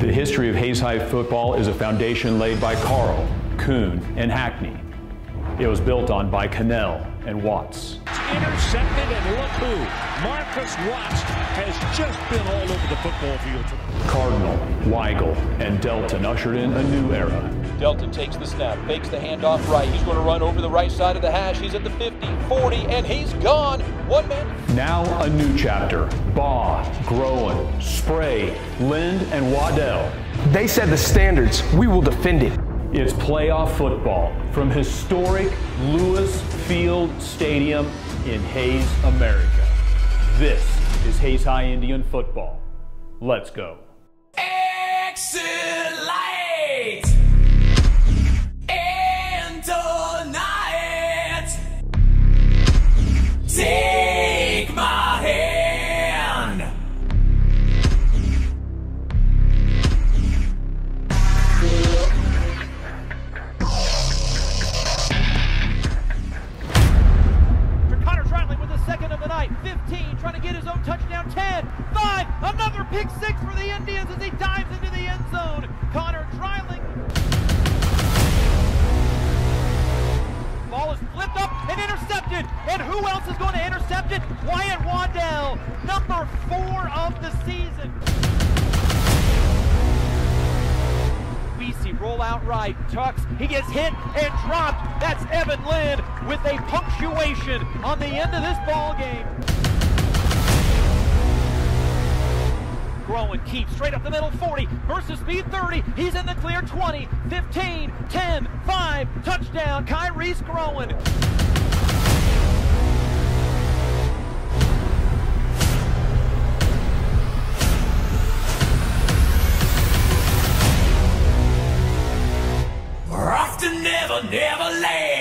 The history of Hays High football is a foundation laid by Carl, Kuhn, and Hackney. It was built on by Cannell and Watts. Intercepted, and look who. Marcus Watts has just been all over the football field. Cardinal, Weigel, and Delton ushered in a new era. Delton takes the snap, fakes the handoff right. He's going to run over the right side of the hash. He's at the 50, 40, and he's gone. One man. Now a new chapter. Baugh, Groen, Spray, Lind, and Waddell. They set the standards. We will defend it. It's playoff football from historic Lewis Field Stadium in Hays, America. This is Hays High Indian football. Let's go. His 10, 5, another pick six for the Indians as he dives into the end zone. Connor Trotling. Ball is flipped up and intercepted. And who else is going to intercept it? Wyatt Waddell, number four of the season. BC roll out right, tucks, he gets hit and dropped. That's Evan Lynn with a punctuation on the end of this ball game. Groen keeps straight up the middle 40 versus speed 30. He's in the clear 20, 15, 10, 5, touchdown, Kyrese Groen. We're off to Never Never Land.